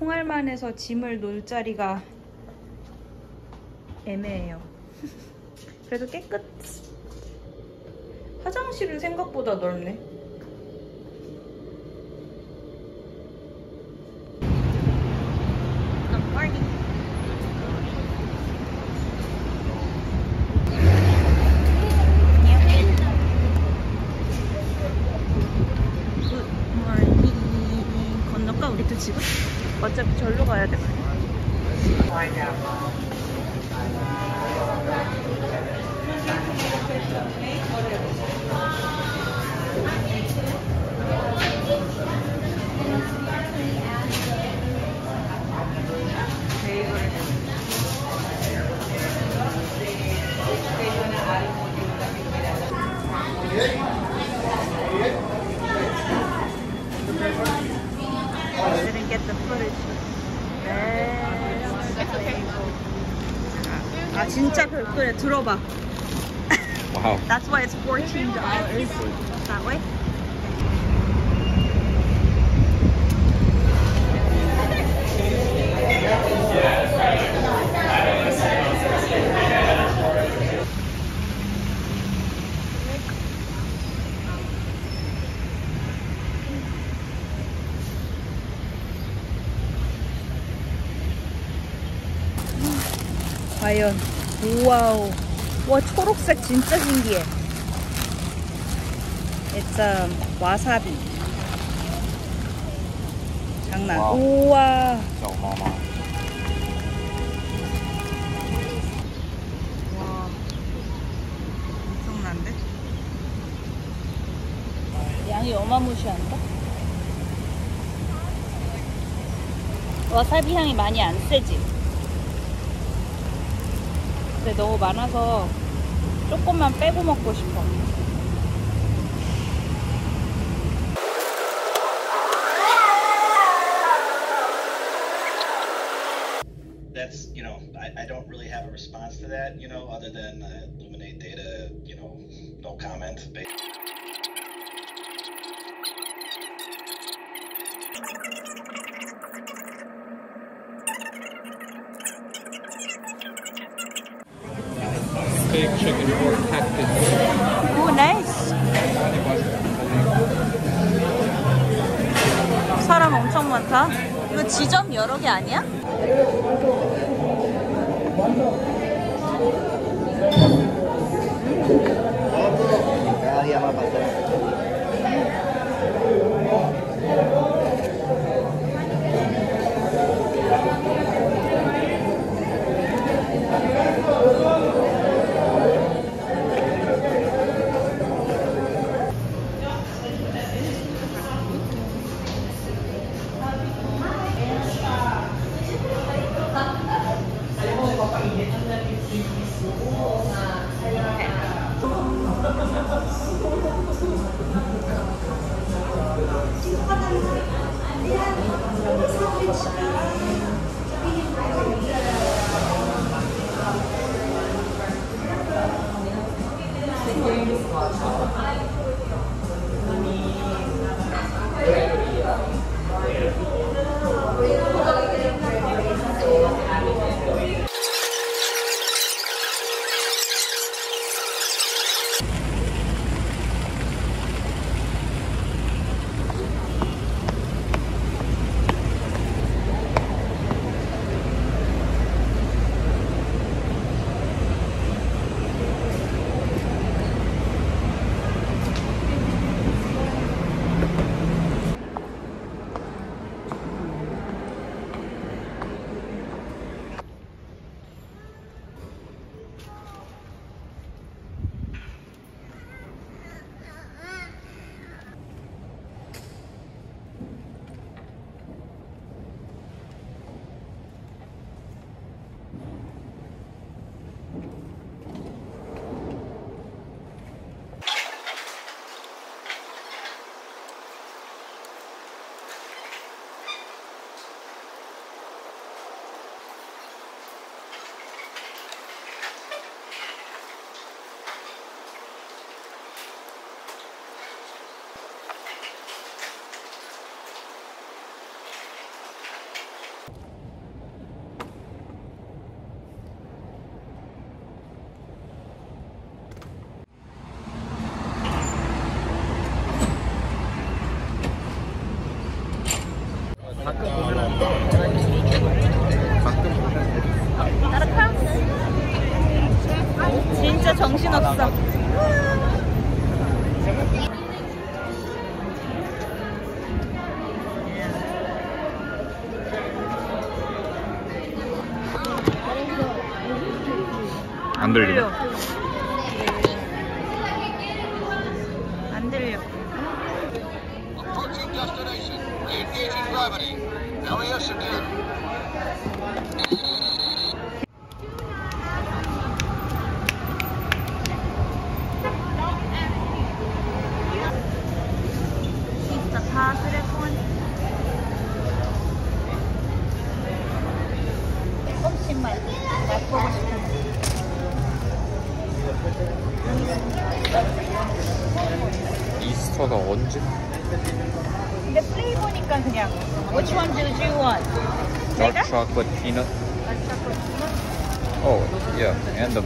콩알만해서 짐을 놓을 자리가 애매해요. 그래도 깨끗. 화장실은 생각보다 넓네. 아 진짜 별도야 들어봐. Wow. That's why it's fourteen dollars. That way. 과연 우 와우 와 초록색 진짜 신기해 It's um, 와사비 장난 와우. 우와. 와 엄청난데? 양이 어마무시한다 와사비 향이 많이 안 세지? 근데 너무 많아서 조금만 빼고 먹고 싶어 that's you know I, I don't really have a response to that you know other than uh, illuminate data you know no comment Ba- Chicken pork cactus. 오 나이스 사람 엄청 많다 이거 지점 여러 개 아니야? 안 들리네.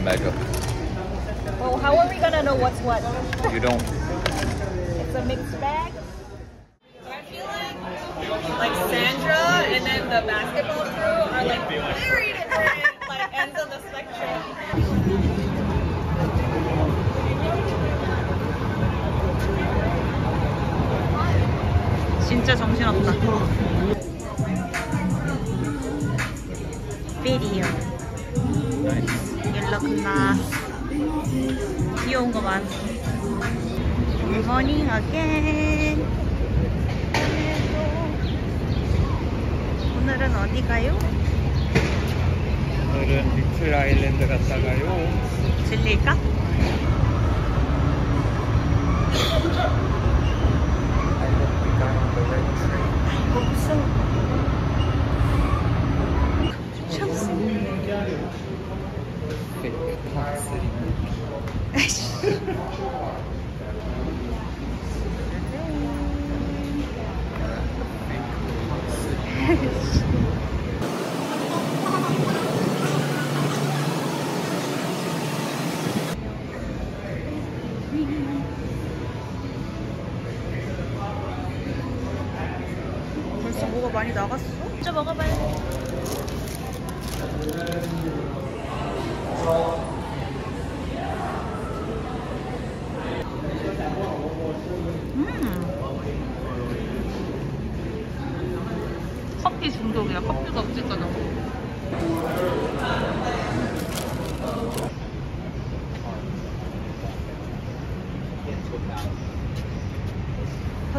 mega. Well, how are we gonna know what's what? You don't. It's a mixed bag. I feel like like Sandra and then the basketball crew are like very different like ends of the spectrum. 진짜 정신없다. 비디오. 옐로크나. 귀여운 거 많아. 굿모닝 어겐. 오늘은 어디 가요? 오늘은 리틀 아일랜드 갔다가요. 질릴까?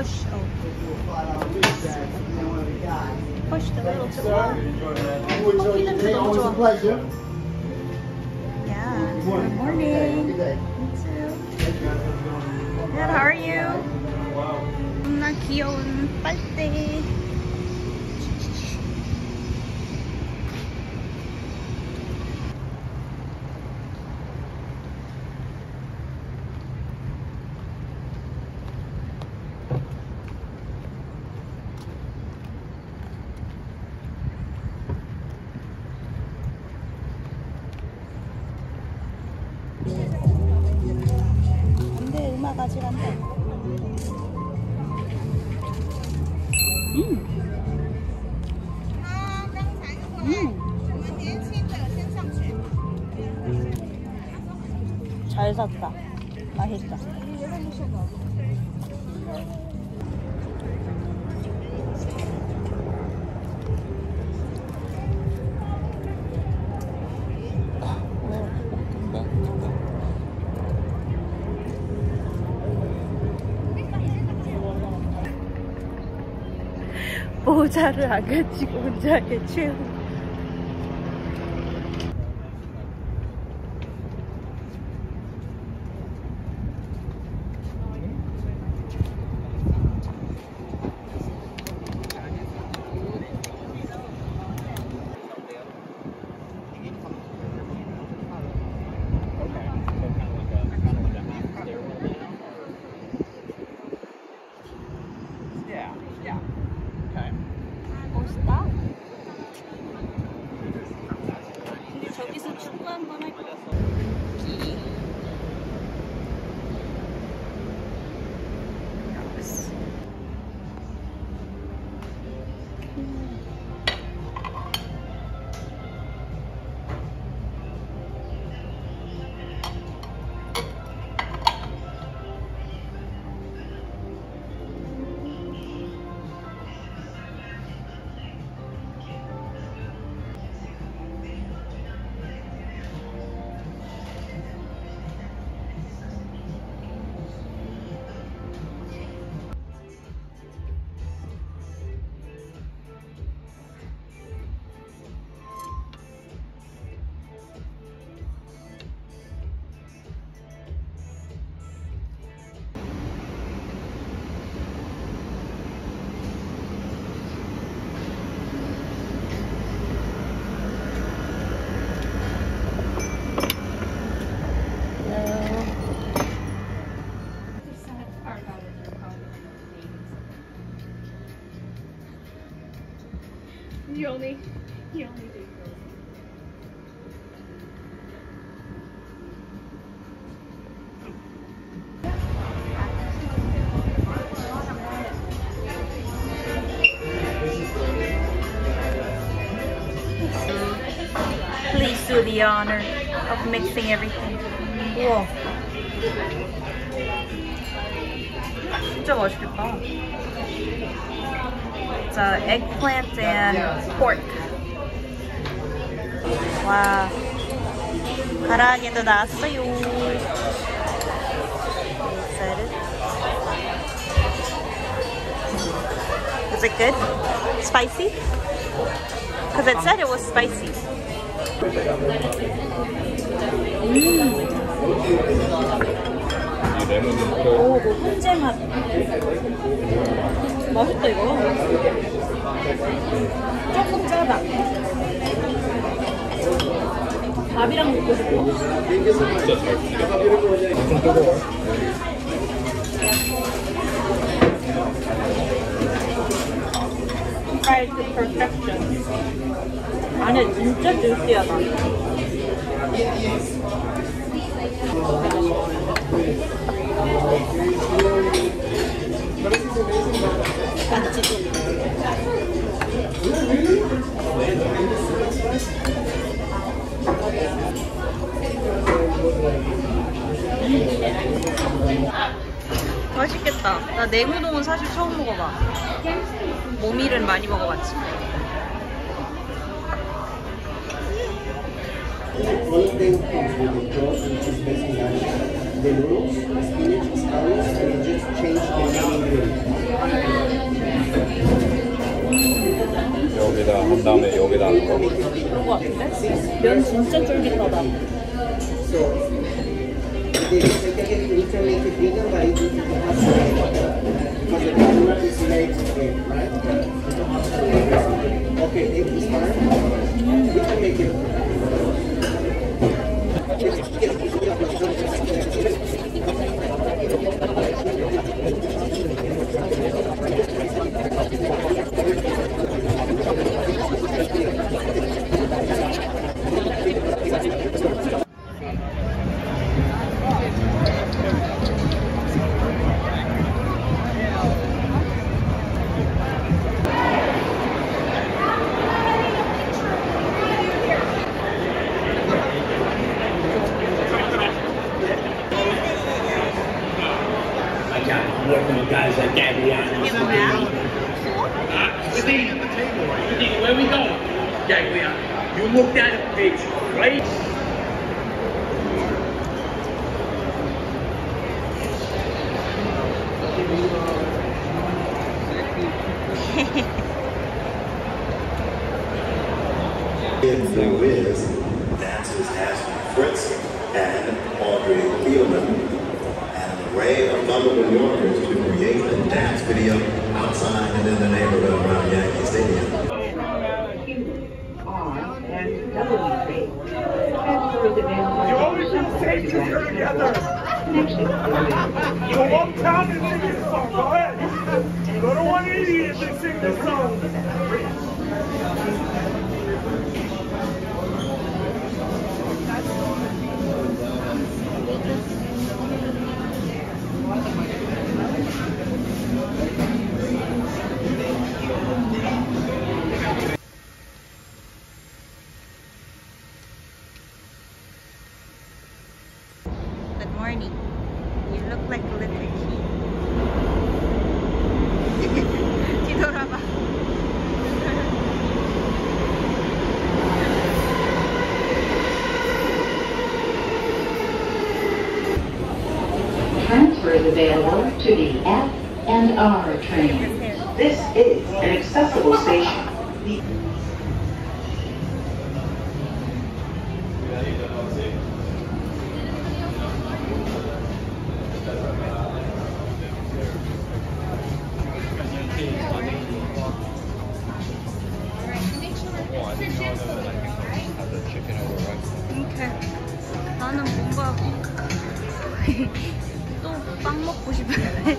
push. Oh. Push the little tool. Pokey the little tool. pleasure. Yeah. Good morning. morning. Good day. Good, how are you? Wow. Nakio ng palte. 음. 음. 잘 샀다. 맛있다. 모자를 안 가지고 혼자 취해. Yeah, the honor of mixing everything. 우와. 진짜 맛있겠다. 자, eggplant and pork. 와. 가라아게도 나왔어요. Excited. Is it good? Spicy? Because it said it was spicy. 오, 뭐 훈제 맛. 맛있다 이거. 조금 짜다. 밥이랑 먹고 싶어. Fried perfection. 안에 진짜 주시하다. 맛있겠다. 나 냉우동은 사실 처음 먹어봐. 모밀은 많이 먹어봤지. 여기다 한 다음에 여기다 하는 거. 그런 거 같은데? 면 진짜 쫄깃하다. they, they can get internet bigger by using the Because the camera is made today, right? Okay, it is fine. We can make it. Steve, where we going? Gagliano. You looked at a picture, right? look like a little kid. 뒤돌아봐. Transfer is available to the F and R train. 나는 뭔가 또 빵 먹고 싶은데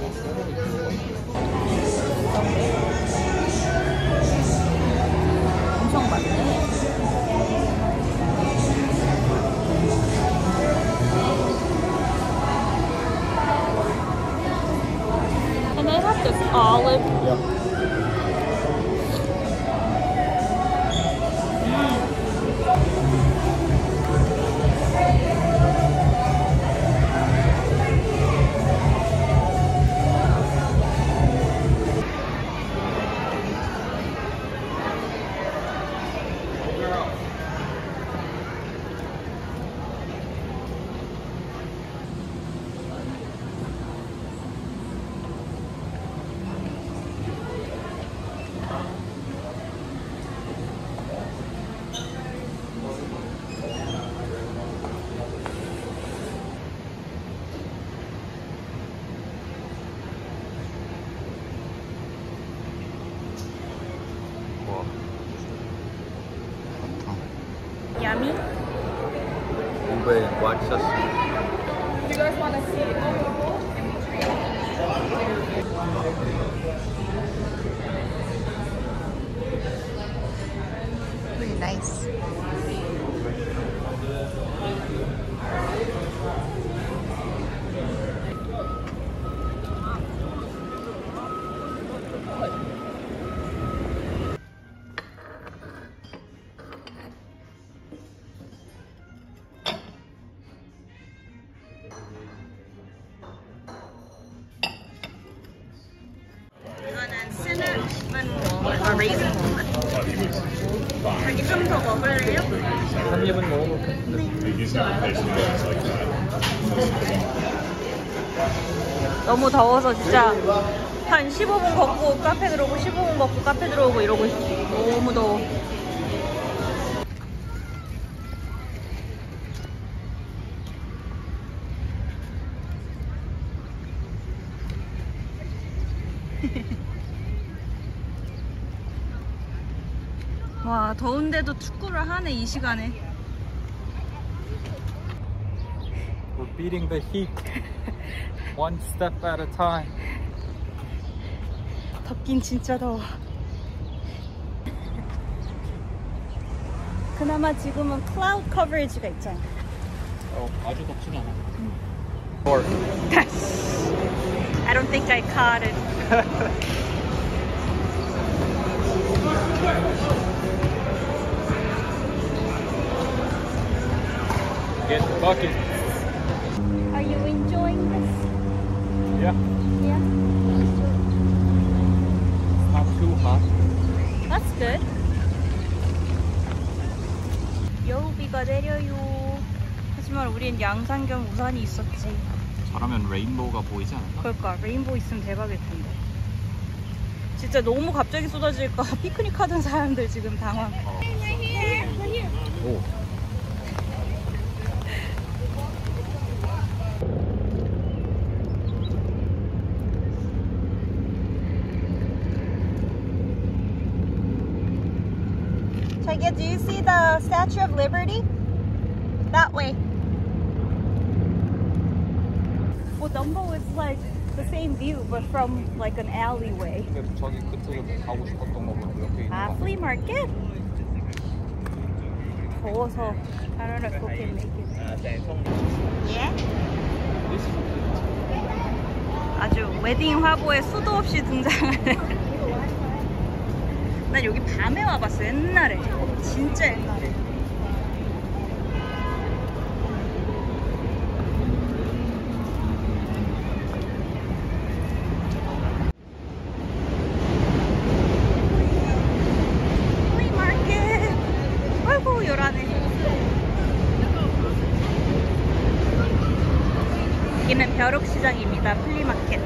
레이즌 자기 좀더 먹을래요? 한 입은 먹어볼게. 너무 더워서 진짜 한 15분 걷고 카페 들어오고 15분 걷고 카페 들어오고 이러고 있어. 너무 더워. 와 축구를 하네 이 시간에. We're beating the heat. One step at a time. 덥긴 진짜 더워. 그나마 지금은 클라우드 커버리지가 있잖아. 어, 아주 덥진 않아. I don't think I caught it. Get the bucket. Are you enjoying this? Yeah. Yeah. Not too hot. That's good. 여우비가 내려요. 하지만 우린 양산 겸 우산이 있었지. 잘하면 레인보우가 보이지 않을까? 그럴까 레인보우 있으면 대박일 텐데. 진짜 너무 갑자기 쏟아질까 피크닉 하던 사람들 지금 당황. 오. Tagia, do you see the Statue of Liberty? That way. Well, Dumbo is like the same view, but from like an alleyway. 근데 저기 끝으로 가고 싶었던 거면 이렇게 있는 Ah, 거 flea market? 더워서 I don't know if we can make it. Yeah? 아주 웨딩 화보에 수도 없이 등장하는 난 여기 밤에 와봤어 옛날에 진짜 옛날에 플리마켓 아이고 요란해 여기는 벼룩시장입니다 플리마켓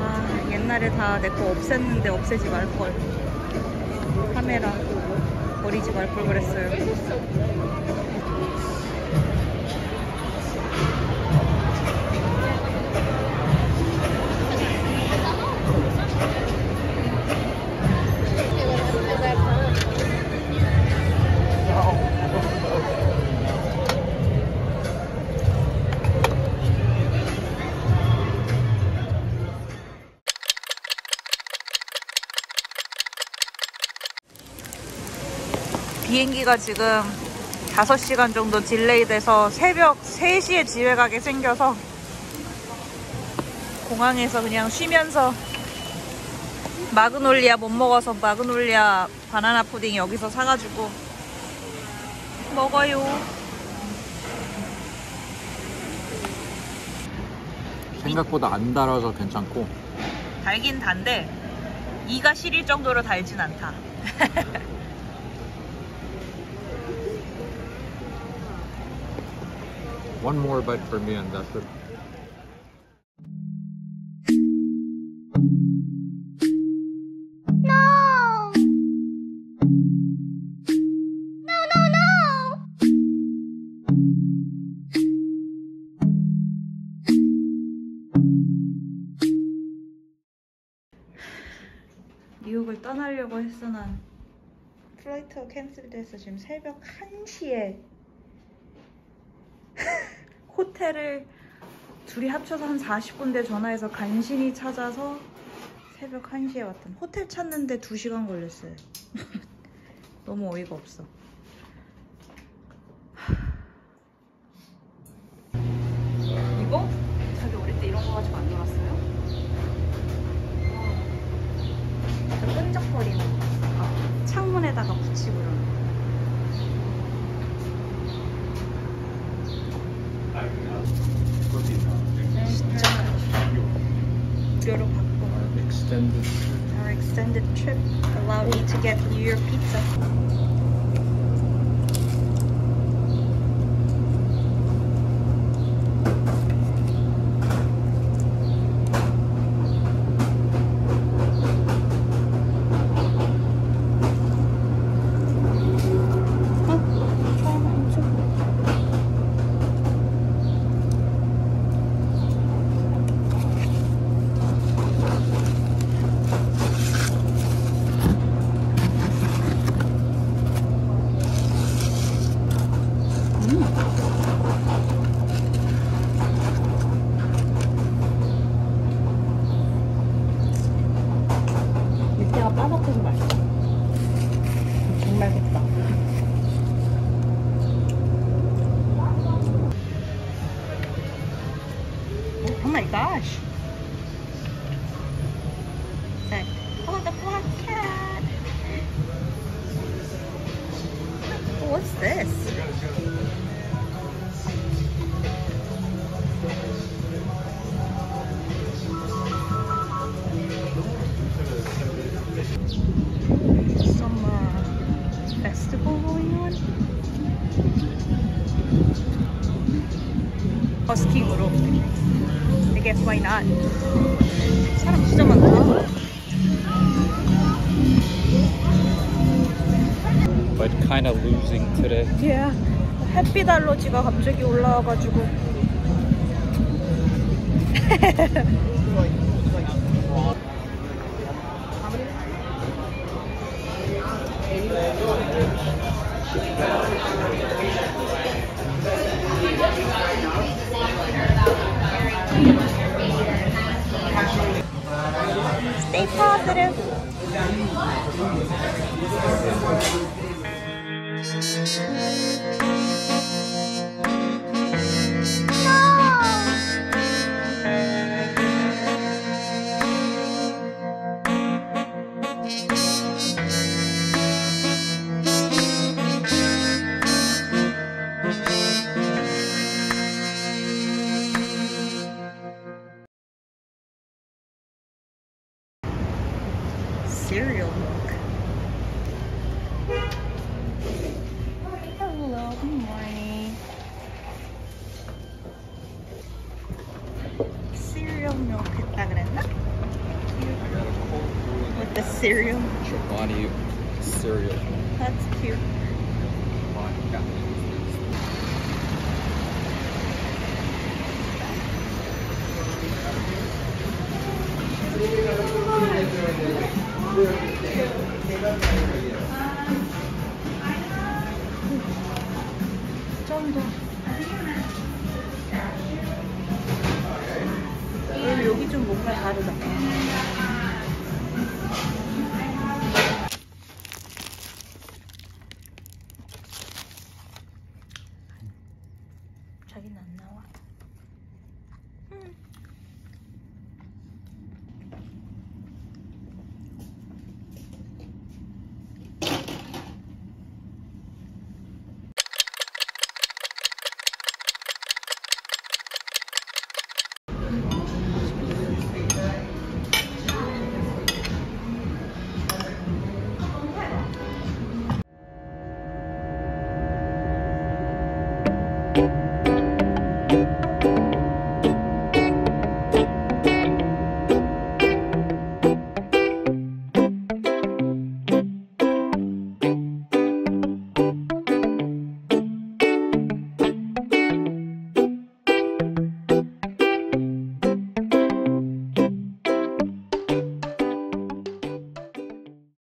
아 옛날에 거 없앴는데 없애지 말걸 비행기가 지금 5시간 정도 delay 돼서 새벽 3시에 집에 가게 생겨서 공항에서 그냥 쉬면서 마그놀리아 못 먹어서 마그놀리아 바나나 푸딩 여기서 사가지고 먹어요. 생각보다 안 달아서 괜찮고 달긴 단데 이가 시릴 정도로 달진 않다. One more bite for me and that's it. 뉴욕을 떠나려고 했으나 flight가 cancel돼서 지금 새벽 1시에 호텔을 둘이 합쳐서 한 40군데 전화해서 간신히 찾아서 새벽 1시에 왔던 호텔 찾는데 2시간 걸렸어요. 너무 어이가 없어 Our extended trip. Our extended trip allowed me to get New York pizza. 是买的。Why not? 사람 진짜 많다. But kind of losing today. Yeah. 햇빛 알러지가 갑자기 올라와가지고. Hello, good morning. Cereal milk itagrenak. With the cereal. Chobani cereal. That's cute.